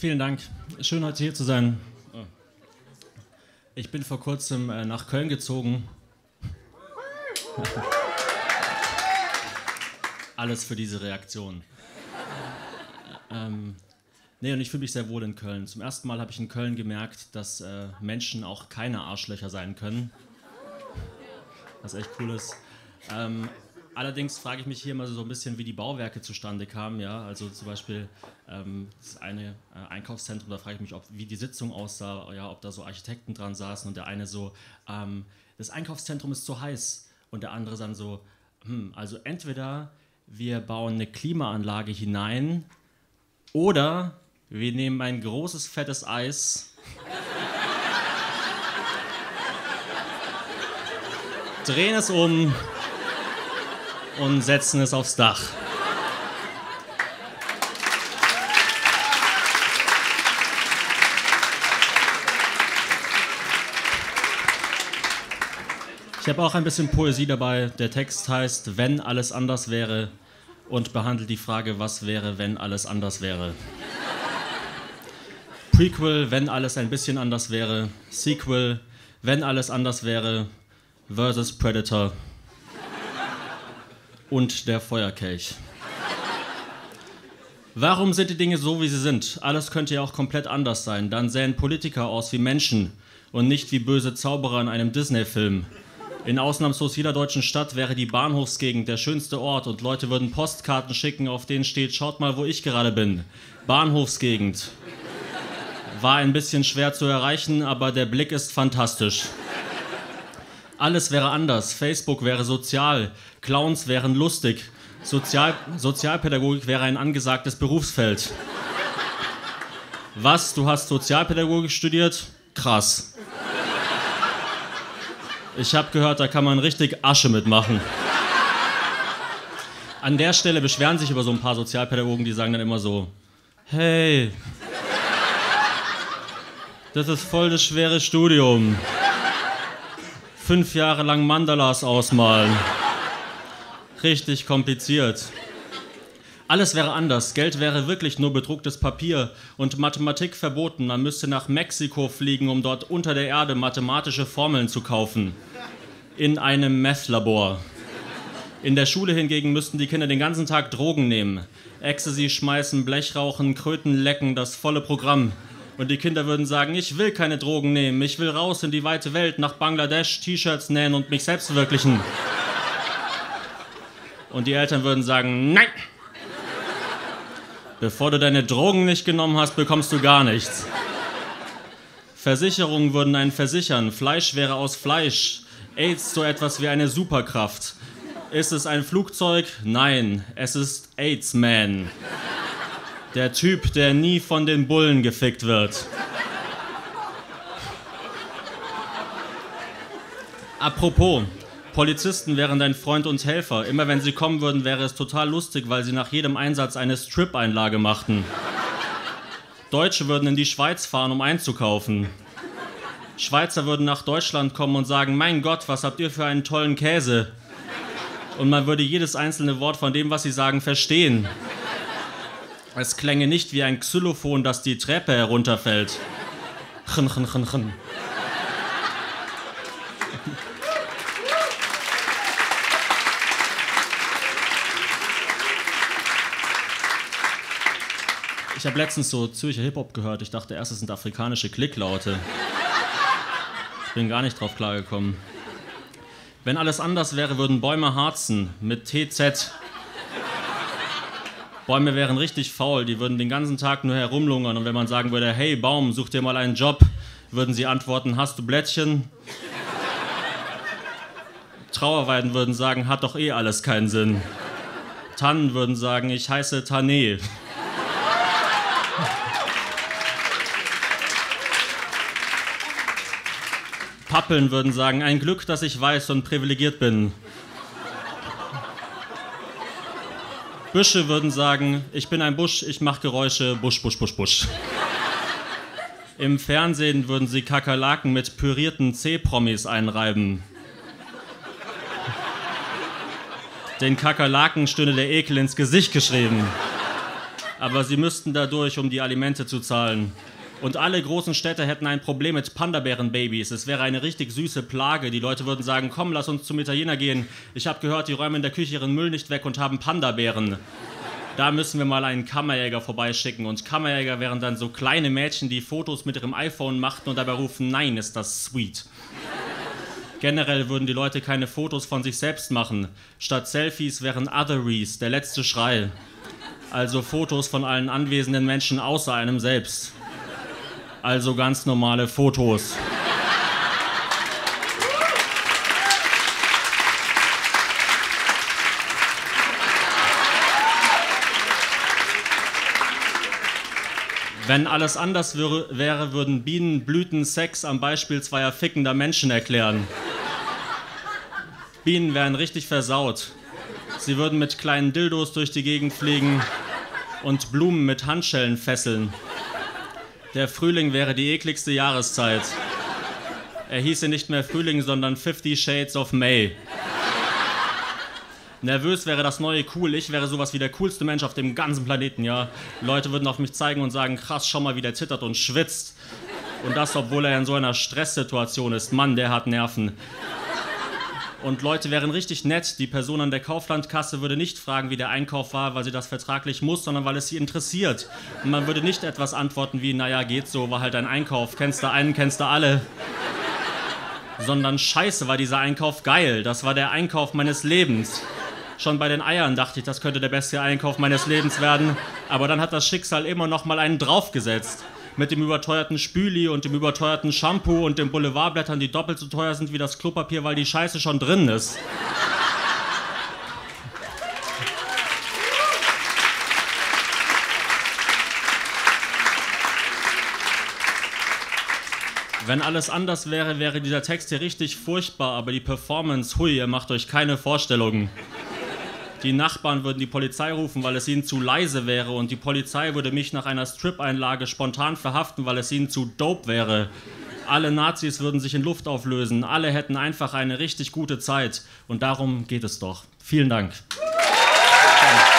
Vielen Dank. Schön heute hier zu sein. Ich bin vor kurzem äh, nach Köln gezogen. Alles für diese Reaktion. Ähm, nee, und ich fühle mich sehr wohl in Köln. Zum ersten Mal habe ich in Köln gemerkt, dass äh, Menschen auch keine Arschlöcher sein können. Was echt cool ist. Ähm, allerdings frage ich mich hier immer so ein bisschen, wie die Bauwerke zustande kamen. Ja? Also zum Beispiel ähm, das eine äh, Einkaufszentrum, da frage ich mich, ob, wie die Sitzung aussah, ja, ob da so Architekten dran saßen und der eine so, ähm, das Einkaufszentrum ist zu heiß und der andere dann so, hm, also entweder wir bauen eine Klimaanlage hinein oder wir nehmen ein großes fettes Eis drehen es um und setzen es aufs Dach. Ich habe auch ein bisschen Poesie dabei. Der Text heißt Wenn alles anders wäre und behandelt die Frage, was wäre, wenn alles anders wäre. Prequel, wenn alles ein bisschen anders wäre. Sequel, wenn alles anders wäre versus Predator und der Feuerkelch. Warum sind die Dinge so, wie sie sind? Alles könnte ja auch komplett anders sein. Dann sähen Politiker aus wie Menschen und nicht wie böse Zauberer in einem Disney-Film. In ausnahmslos jeder deutschen Stadt wäre die Bahnhofsgegend der schönste Ort und Leute würden Postkarten schicken, auf denen steht, schaut mal, wo ich gerade bin. Bahnhofsgegend. War ein bisschen schwer zu erreichen, aber der Blick ist fantastisch. Alles wäre anders. Facebook wäre sozial. Clowns wären lustig. Sozial Sozialpädagogik wäre ein angesagtes Berufsfeld. Was? Du hast Sozialpädagogik studiert? Krass. Ich habe gehört, da kann man richtig Asche mitmachen. An der Stelle beschweren sich über so ein paar Sozialpädagogen, die sagen dann immer so: Hey, das ist voll das schwere Studium fünf Jahre lang Mandalas ausmalen. Richtig kompliziert. Alles wäre anders. Geld wäre wirklich nur bedrucktes Papier und Mathematik verboten. Man müsste nach Mexiko fliegen, um dort unter der Erde mathematische Formeln zu kaufen. In einem Meth-Labor. In der Schule hingegen müssten die Kinder den ganzen Tag Drogen nehmen. Ecstasy schmeißen, Blechrauchen, Kröten lecken, das volle Programm. Und die Kinder würden sagen, ich will keine Drogen nehmen, ich will raus in die weite Welt, nach Bangladesch T-Shirts nähen und mich selbst verwirklichen. Und die Eltern würden sagen, nein! Bevor du deine Drogen nicht genommen hast, bekommst du gar nichts. Versicherungen würden einen versichern, Fleisch wäre aus Fleisch, AIDS so etwas wie eine Superkraft. Ist es ein Flugzeug? Nein, es ist AIDS Man. Der Typ, der nie von den Bullen gefickt wird. Apropos, Polizisten wären dein Freund und Helfer. Immer wenn sie kommen würden, wäre es total lustig, weil sie nach jedem Einsatz eine Strip-Einlage machten. Deutsche würden in die Schweiz fahren, um einzukaufen. Schweizer würden nach Deutschland kommen und sagen, mein Gott, was habt ihr für einen tollen Käse? Und man würde jedes einzelne Wort von dem, was sie sagen, verstehen. Es klänge nicht wie ein Xylophon, das die Treppe herunterfällt. Chn, chn, chn, chn. Ich habe letztens so Zürcher Hip-Hop gehört. Ich dachte erst, es sind afrikanische Klicklaute. Ich bin gar nicht drauf klargekommen. Wenn alles anders wäre, würden Bäume harzen mit TZ. Bäume wären richtig faul, die würden den ganzen Tag nur herumlungern und wenn man sagen würde, hey Baum, such dir mal einen Job, würden sie antworten, hast du Blättchen? Trauerweiden würden sagen, hat doch eh alles keinen Sinn. Tannen würden sagen, ich heiße Tané. Pappeln würden sagen, ein Glück, dass ich weiß und privilegiert bin. Büsche würden sagen, ich bin ein Busch, ich mache Geräusche, Busch, Busch, Busch, Busch. Im Fernsehen würden sie Kakerlaken mit pürierten C-Promis einreiben. Den Kakerlaken stünde der Ekel ins Gesicht geschrieben. Aber sie müssten dadurch, um die Alimente zu zahlen. Und alle großen Städte hätten ein Problem mit Panda-Bären-Babys. Es wäre eine richtig süße Plage. Die Leute würden sagen, komm, lass uns zum Italiener gehen. Ich habe gehört, die räumen in der Küche ihren Müll nicht weg und haben Panda-Bären. Da müssen wir mal einen Kammerjäger vorbeischicken. Und Kammerjäger wären dann so kleine Mädchen, die Fotos mit ihrem iPhone machten und dabei rufen, nein, ist das sweet. Generell würden die Leute keine Fotos von sich selbst machen. Statt Selfies wären Otheries, der letzte Schrei. Also Fotos von allen anwesenden Menschen außer einem selbst also ganz normale Fotos. Wenn alles anders wäre, würden Bienen Blüten Sex am Beispiel zweier fickender Menschen erklären. Bienen wären richtig versaut. Sie würden mit kleinen Dildos durch die Gegend fliegen und Blumen mit Handschellen fesseln. Der Frühling wäre die ekligste Jahreszeit. Er hieße nicht mehr Frühling, sondern Fifty Shades of May. Nervös wäre das neue cool. Ich wäre sowas wie der coolste Mensch auf dem ganzen Planeten, ja. Leute würden auf mich zeigen und sagen, krass, schau mal, wie der zittert und schwitzt. Und das, obwohl er in so einer Stresssituation ist. Mann, der hat Nerven und Leute wären richtig nett. Die Person an der Kauflandkasse würde nicht fragen, wie der Einkauf war, weil sie das vertraglich muss, sondern weil es sie interessiert. Und man würde nicht etwas antworten wie, naja, geht so, war halt ein Einkauf, kennst du einen, kennst du alle. Sondern scheiße, war dieser Einkauf geil. Das war der Einkauf meines Lebens. Schon bei den Eiern dachte ich, das könnte der beste Einkauf meines Lebens werden. Aber dann hat das Schicksal immer noch mal einen draufgesetzt mit dem überteuerten Spüli und dem überteuerten Shampoo und den Boulevardblättern, die doppelt so teuer sind wie das Klopapier, weil die Scheiße schon drin ist. Wenn alles anders wäre, wäre dieser Text hier richtig furchtbar, aber die Performance, hui, ihr macht euch keine Vorstellungen. Die Nachbarn würden die Polizei rufen, weil es ihnen zu leise wäre und die Polizei würde mich nach einer Strip-Einlage spontan verhaften, weil es ihnen zu dope wäre. Alle Nazis würden sich in Luft auflösen, alle hätten einfach eine richtig gute Zeit und darum geht es doch. Vielen Dank. Danke.